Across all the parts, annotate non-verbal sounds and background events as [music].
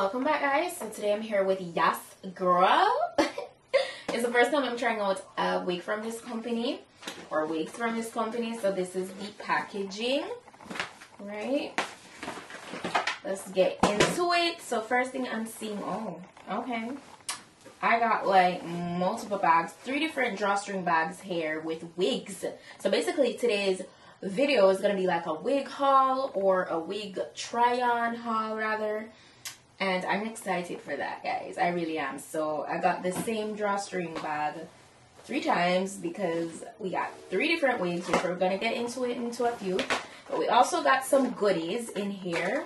welcome back guys. So today I'm here with Yas Girl. [laughs] it's the first time I'm trying out a wig from this company or wigs from this company. So this is the packaging, right? Let's get into it. So first thing I'm seeing, oh, okay. I got like multiple bags, three different drawstring bags here with wigs. So basically today's video is going to be like a wig haul or a wig try on haul rather and I'm excited for that guys. I really am. So I got the same drawstring bag three times because we got three different wigs which we're gonna get into it into a few. But we also got some goodies in here.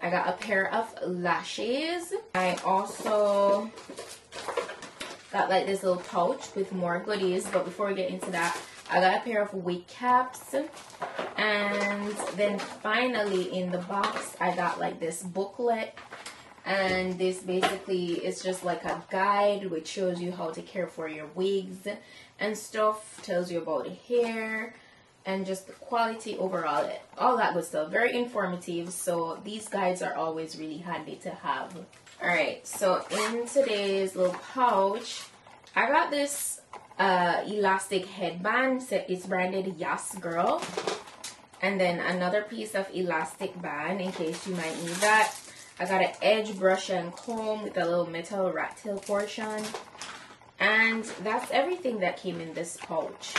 I got a pair of lashes. I also got like this little pouch with more goodies. But before we get into that I got a pair of wig caps. And then finally in the box I got like this booklet and this basically is just like a guide which shows you how to care for your wigs and stuff tells you about the hair and just the quality overall. All that good stuff. Very informative so these guides are always really handy to have. All right so in today's little pouch i got this uh, elastic headband. So it's branded YasGrl. And then another piece of elastic band in case you might need that I got an edge brush and comb with a little metal rat tail portion. And that's everything that came in this pouch.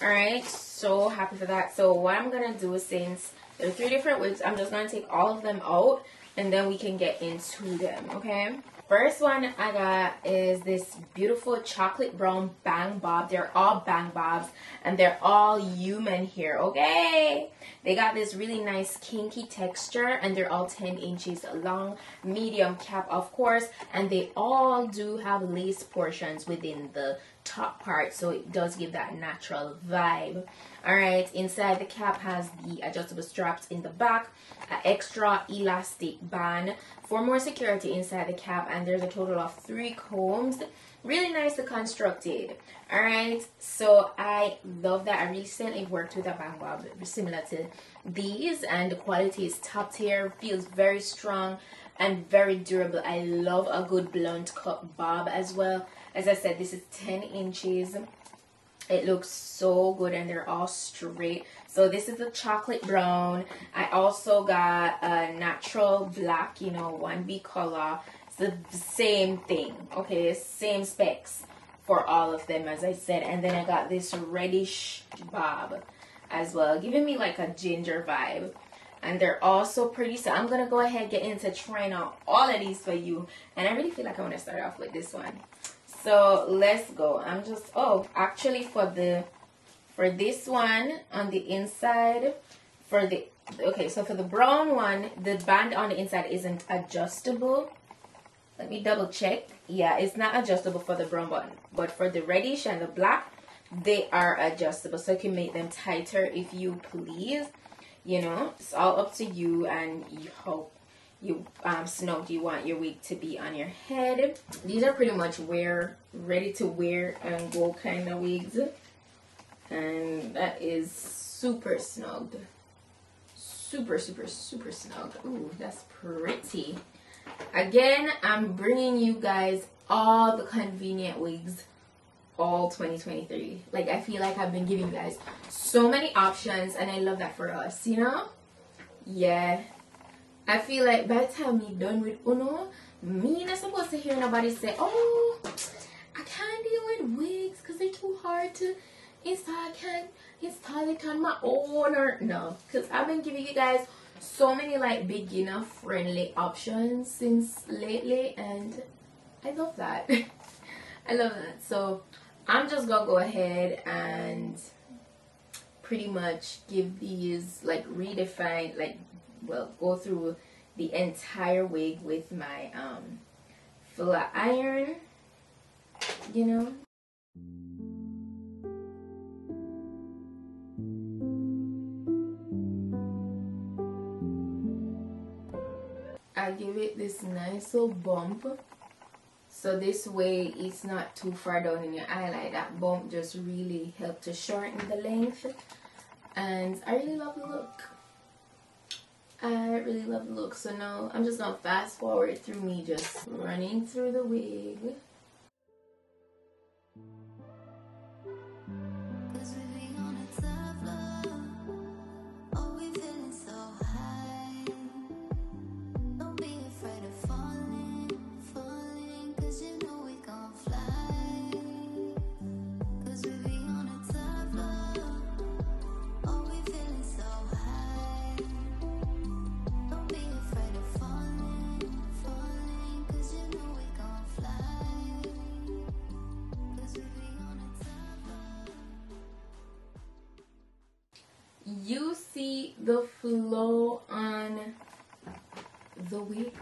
Alright, so happy for that. So what I'm going to do is since there are three different wigs, I'm just going to take all of them out and then we can get into them, okay? First one I got is this beautiful chocolate brown bang bob. They're all bang bobs and they're all human here, okay? They got this really nice kinky texture and they're all 10 inches long, medium cap of course, and they all do have lace portions within the top part so it does give that natural vibe all right inside the cap has the adjustable straps in the back an extra elastic band for more security inside the cap and there's a total of three combs. Really nicely constructed all right so i love that. I recently worked with a bang bob similar to these and the quality is top tier feels very strong and very durable. I love a good blunt cut bob as well. As I said, this is 10 inches. It looks so good and they're all straight. So this is a chocolate brown. I also got a natural black, you know, 1B color. It's the same thing, okay? Same specs for all of them, as I said. And then I got this reddish bob as well, giving me like a ginger vibe and they're all so pretty so i'm gonna go ahead get into trying out all of these for you and i really feel like i want to start off with this one so let's go. I'm just oh actually for the for this one on the inside for the okay so for the brown one the band on the inside isn't adjustable. Let me double check. Yeah it's not adjustable for the brown button but for the reddish and the black they are adjustable. So you can make them tighter if you please. You know it's all up to you and you hope you um, snug you want your wig to be on your head. These are pretty much wear, ready to wear and go kind of wigs. And that is super snug. Super, super, super snug. Ooh, that's pretty. Again, I'm bringing you guys all the convenient wigs all 2023. Like, I feel like I've been giving you guys so many options and I love that for us, you know? Yeah, I feel like by the time me done with Uno, me not supposed to hear nobody say, oh, I can't deal with wigs because they're too hard to install. I can't install it on my own or no. Because I've been giving you guys so many like beginner friendly options since lately and I love that. [laughs] I love that. So I'm just gonna go ahead and pretty much give these like redefine like well go through the entire wig with my um, flat iron, you know. I give it this nice little bump. So this way it's not too far down in your eye like that bump just really helped to shorten the length. And I really love the look I really love the look. So now I'm just gonna fast forward through me just running through the wig. You see the flow on the wig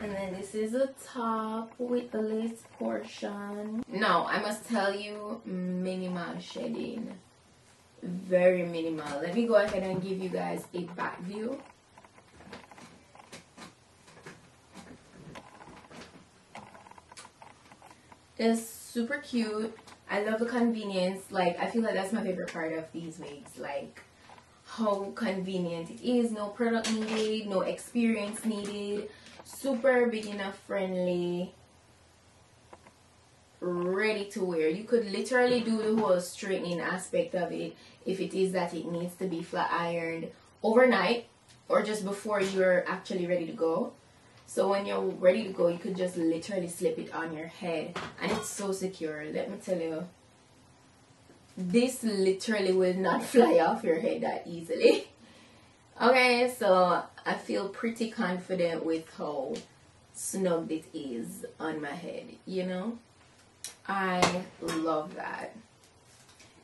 and then this is a top with the lace portion. Now i must tell you minimal shading. Very minimal. Let me go ahead and give you guys a back view. It's super cute I love the convenience. Like, I feel like that's my favorite part of these wigs. Like, how convenient it is. No product needed, no experience needed. Super beginner friendly. Ready to wear. You could literally do the whole straightening aspect of it if it is that it needs to be flat ironed overnight or just before you're actually ready to go. So when you're ready to go, you could just literally slip it on your head. And it's so secure. Let me tell you. This literally will not [laughs] fly off your head that easily. okay, so I feel pretty confident with how snug it is on my head, you know? I love that.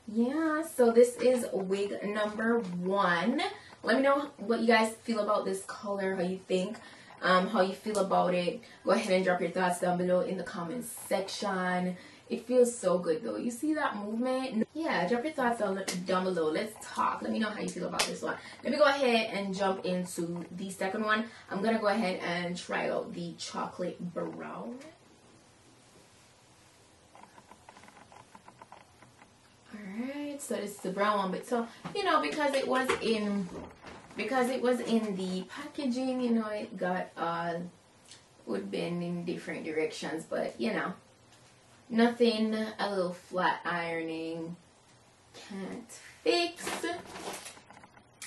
Yeah, so this is wig number one. Let me know what you guys feel about this color, how you think um, how you feel about it. Go ahead and drop your thoughts down below in the comments section. It feels so good though. You see that movement? Yeah, drop your thoughts down, down below. Let's talk. Let me know how you feel about this one. Let me go ahead and jump into the second one. I'm going to go ahead and try out the chocolate brown. Alright, so this is the brown one. But so, you know, because it was in because it was in the packaging you know it got uh would bend in different directions but you know nothing a little flat ironing can't fix.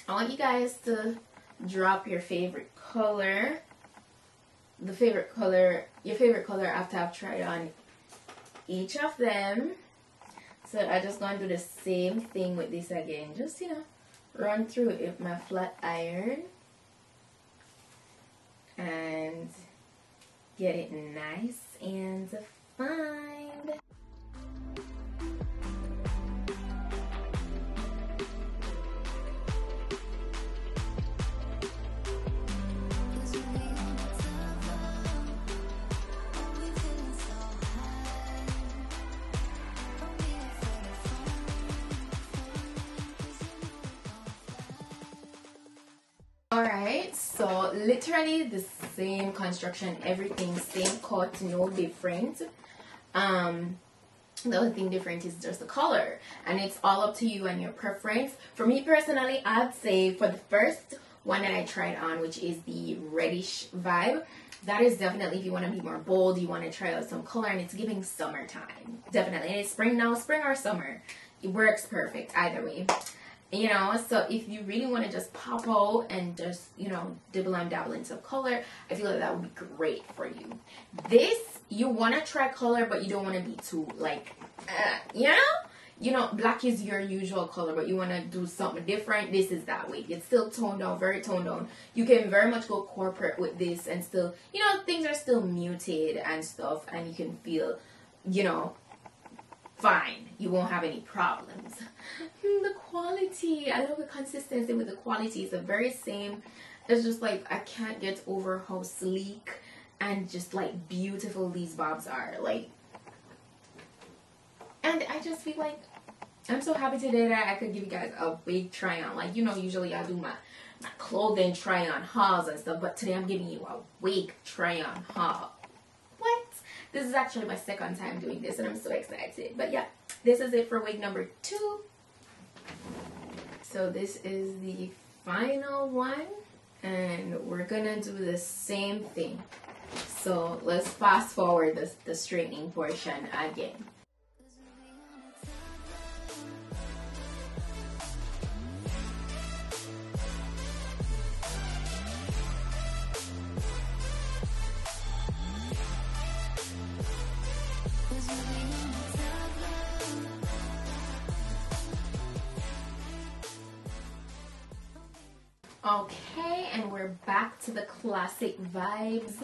I want you guys to drop your favorite color. The favorite color your favorite color after I've tried on each of them. So I just gonna do the same thing with this again just you know run through it with my flat iron and get it nice and fine. Alright, so literally the same construction, everything same cut, no different. Um, the only thing different is just the color and it's all up to you and your preference. For me personally, I'd say for the first one that I tried on, which is the reddish vibe, that is definitely if you want to be more bold, you want to try out some color and it's giving summertime. Definitely. And it's spring now, spring or summer. It works perfect either way you know so if you really want to just pop out and just you know dibble and dabble into color i feel like that would be great for you. This you want to try color but you don't want to be too like uh, you know? You know black is your usual color but you want to do something different this is that way. It's still toned down very toned down. You can very much go corporate with this and still you know things are still muted and stuff and you can feel you know fine. You won't have any problems. [laughs] The quality, I love the consistency with the quality. It's the very same. It's just like I can't get over how sleek and just like beautiful these bobs are. Like, and I just feel like I'm so happy today that I could give you guys a big try on. Like, you know, usually I do my, my clothing try on hauls and stuff, but today I'm giving you a wig try on haul. This is actually my second time doing this and I'm so excited. But yeah, this is it for wig number two. So this is the final one and we're gonna do the same thing so let's fast forward the, the straightening portion again Okay, and we're back to the classic vibes.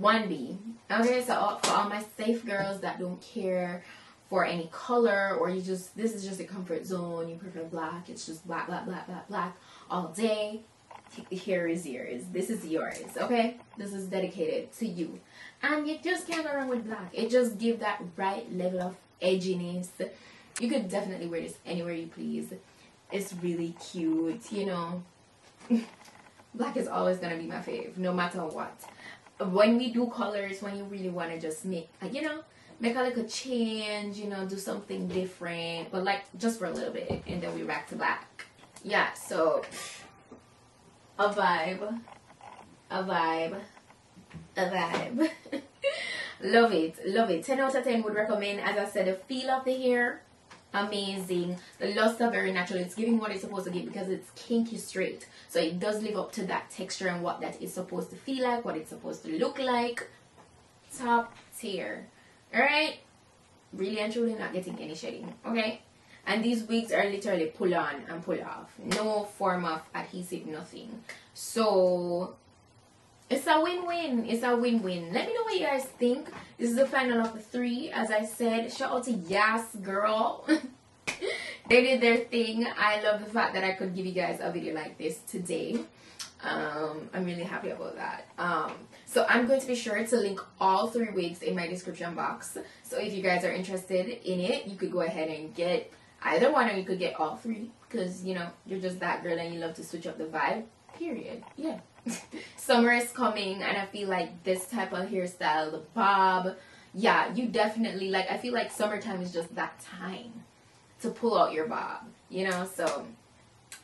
1B. Okay, so uh, for all my safe girls that don't care for any color or you just, this is just a comfort zone, you prefer black, it's just black, black, black, black, black all day. Here is yours. This is yours, okay? This is dedicated to you. And you just can't go wrong with black. It just gives that right level of edginess. You could definitely wear this anywhere you please. It's really cute, you know [laughs] black is always gonna be my fave, no matter what. When we do colors, when you really want to just make, you know, make a little change, you know, do something different, but like just for a little bit, and then we back to black. Yeah, so a vibe, a vibe, a vibe. [laughs] love it, love it. 10 out of 10 would recommend. As I said, the feel of the hair, amazing. The luster very natural. It's giving what it's supposed to give because it's kinky straight. So it does live up to that texture and what that is supposed to feel like, what it's supposed to look like. Top tier. Alright? Really and truly not getting any shedding. Okay? And these wigs are literally pull on and pull off. No form of adhesive, nothing. So it's a win-win. It's a win-win. Let me know what you guys think. This is the final of the three. As I said, shout out to YasGrl. [laughs] they did their thing. I love the fact that I could give you guys a video like this today. Um, I'm really happy about that. Um, so I'm going to be sure to link all three wigs in my description box. So if you guys are interested in it, you could go ahead and get either one or you could get all three because, you know, you're just that girl and you love to switch up the vibe. Period. Yeah. [laughs] Summer is coming and I feel like this type of hairstyle, the bob, yeah, you definitely like I feel like summertime is just that time to pull out your bob, you know? So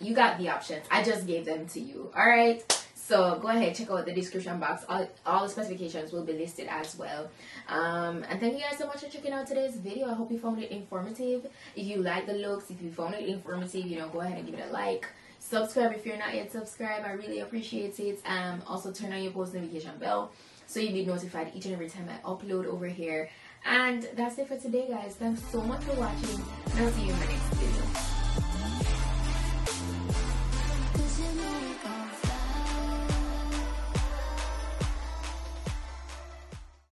you got the options. I just gave them to you. All right. So go ahead, check out the description box. All, all the specifications will be listed as well. Um, and thank you guys so much for checking out today's video. I hope you found it informative. If you like the looks, if you found it informative, you know, go ahead and give it a like. Subscribe if you're not yet subscribed. I really appreciate it. Um, also turn on your post notification bell so you'll be notified each and every time I upload over here. And that's it for today, guys. Thanks so much for watching, and I'll see you in my next video.